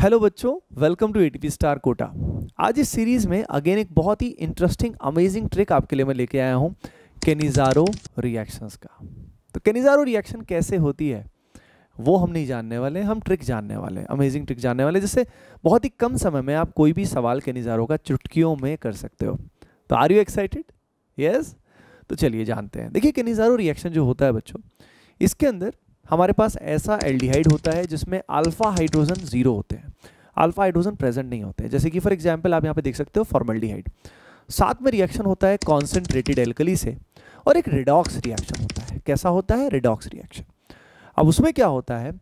Hello बच्चों welcome to ATP star Kota आज इस सीरीज़ में अगेन एक बहुत ही इंटरेस्टिंग अमेजिंग ट्रिक आपके लिए मैं लेके आया हूँ केनिजारो रिएक्शंस का। तो केनिजारो रिएक्शन कैसे होती है? वो हम नहीं जानने वाले, हम ट्रिक जानने वाले अमेजिंग ट्रिक जानने वाले, जिससे बहुत ही कम समय में आप कोई भी सवाल केनिजारो का चुटकियों में कर सकते हो। तो आर यू एक्साइटेड यस तो चलिए जानते हैं। देखिए केनिजारो रिएक्शन जो होता है बच्चों, इसके अंदर हमारे पास ऐसा एल्डिहाइड होता है जिसमें अल्फ़ा हाइड्रोजन ज़ीरो होते हैं। अल्फ़ा हाइड्रोजन प्रेजेंट नहीं होते। हैं जैसे कि फॉर एग्जांपल आप यहाँ पे देख सकते हो फॉर्मल्डिहाइड साथ में रिएक्शन होता है कॉन्सेंट्रेटेड एल्कली से और एक रिडॉक्स रिएक्शन होता है। कैसा होता है? रिडॉक्स रिएक्शन अब उसमें क्या होता है?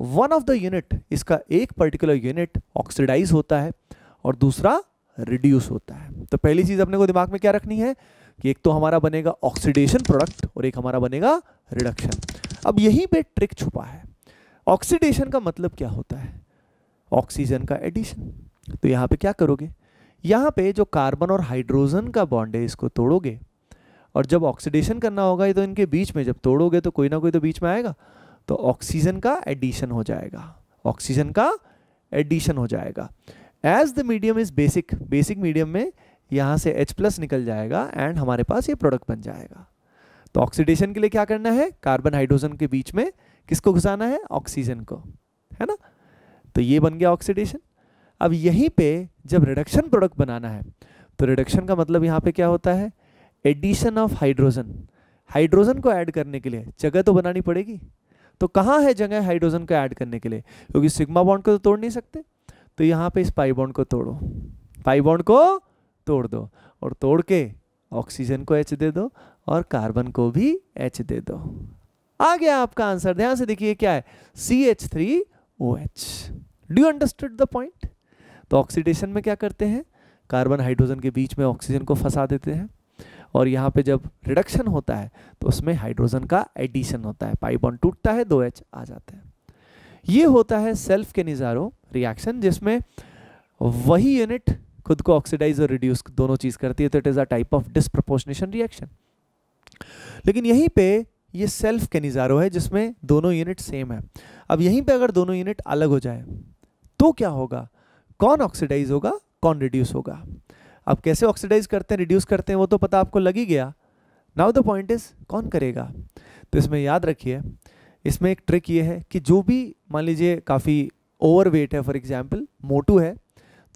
वन ऑफ़ द यूनिट इसका एक पर्टिकुलर यूनिट ऑक्सीडाइज होता है और दूसरा रिड्यूस होता है। तो पहली चीज़ अपने को दिमाग में क्या रखनी है? कि एक तो हमारा बनेगा ऑक्सीडेशन प्रोडक्ट और एक हमारा बनेगा रिडक्शन अब यहीं पे ट्रिक छुपा है। ऑक्सीडेशन का मतलब क्या होता है? ऑक्सीजन का एडिशन तो यहाँ पे क्या करोगे? यहाँ पे जो कार्बन और हाइड्रोजन का बॉन्ड है, इसको तोड़ोगे। और जब ऑक्सीडेशन करना होगा तो इनके बीच में जब तोड़ोगे तो कोई ना कोई तो बीच में आएगा। तो ऑक्सीजन का एडिशन हो जाएगा। ऑक्सीजन का एडिशन हो जाएगा। As the medium is basic basic medium में यहाँ से H प्लस निकल जाएगा एंड हमारे पास ये प्रोडक्ट बन जाएगा। तो ऑक्सीडेशन के लिए क्या करना है? कार्बन हाइड्रोजन के बीच में किसको घुसाना है? ऑक्सीजन को, है ना? तो ये बन गया ऑक्सीडेशन अब यहीं पे जब रिडक्शन प्रोडक्ट बनाना है तो रिडक्शन का मतलब यहाँ पे क्या होता है? एडिशन ऑफ़ हाइड्रोजन हाइड्रोजन को ऐड करने के लिए जगह तो बनानी पड़ेगी। तो कहाँ है जगह हाइड्रोजन को ऐड करने के लिए? क्योंकि सिग्मा बॉन्ड को तो तोड़ नहीं सकते। तो यहाँ पे इस पाई बॉन्ड को तोड़ो। पाई बॉन्ड को तोड़ दो और तोड़ के ऑक्सीजन को एच दे दो। और कार्बन को भी एच दे दो। आ गया आपका आंसर, ध्यान से देखिए क्या है। C H three O H do understood the point तो ऑक्सीडेशन में क्या करते हैं? कार्बन हाइड्रोजन के बीच में ऑक्सीजन को फंसा देते हैं। और यहाँ पे जब रिडक्शन होता है तो उसमें हाइड्रोजन का एडिशन होता है। पाई बॉन्ड टूटता है, दो एच आ जाते हैं। ये होता है सेल्फ के निजारो रिएक्शन जिसमें वही यूनिट खुद को ऑक्सीडाइज और रिड्यूस दोनों चीज़ करती है। तो it is a type of disproportionation reaction लेकिन यहीं पे ये सेल्फ कैनिजारो है जिसमें दोनों यूनिट सेम है। अब यहीं पे अगर दोनों यूनिट अलग हो जाए तो क्या होगा? कौन ऑक्सीडाइज होगा? कौन रिड्यूस होगा? अब कैसे ऑक्सीडाइज करते हैं रिड्यूस करते हैं, वो तो पता आपको लग ही गया। नाउ द पॉइंट इज़ कौन करेगा? तो इसमें याद रखिए, इसमें एक ट्रिक ये है कि जो भी, मान लीजिए काफ़ी ओवर वेट है फॉर एग्ज़ाम्पल मोटू है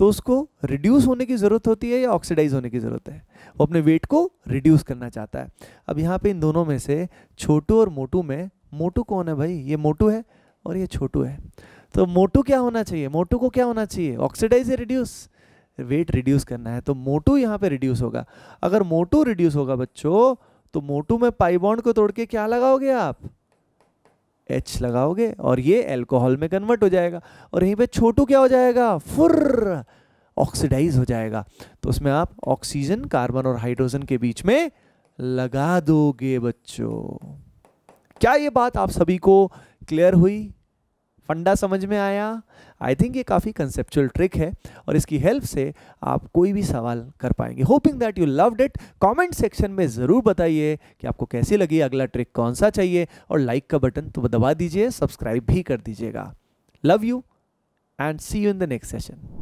तो उसको रिड्यूस होने की ज़रूरत होती है या ऑक्सीडाइज होने की ज़रूरत है? वो अपने वेट को रिड्यूस करना चाहता है। अब यहाँ पे इन दोनों में से छोटू और मोटू में, मोटू कौन है भाई? ये मोटू है और ये छोटू है। तो मोटू क्या होना चाहिए? मोटू को क्या होना चाहिए? ऑक्सीडाइज या रिड्यूस वेट रिड्यूस करना है। तो मोटू यहाँ पे रिड्यूस होगा। अगर मोटू रिड्यूस होगा बच्चों तो मोटू में पाइबॉन्ड को तोड़ के क्या लगाओगे आप? एच लगाओगे और ये एल्कोहल में कन्वर्ट हो जाएगा। और यहीं पे छोटू क्या हो जाएगा? फुर ऑक्सीडाइज हो जाएगा। तो उसमें आप ऑक्सीजन कार्बन और हाइड्रोजन के बीच में लगा दोगे बच्चों। क्या ये बात आप सभी को क्लियर हुई? फंडा समझ में आया? आई थिंक ये काफ़ी कंसेप्चुअल ट्रिक है और इसकी हेल्प से आप कोई भी सवाल कर पाएँगे। Hoping that you loved it comment section में ज़रूर बताइए कि आपको कैसी लगी, अगला ट्रिक कौन सा चाहिए और लाइक का बटन तो दबा दीजिए सब्सक्राइब भी कर दीजिएगा। Love you and see you in the next session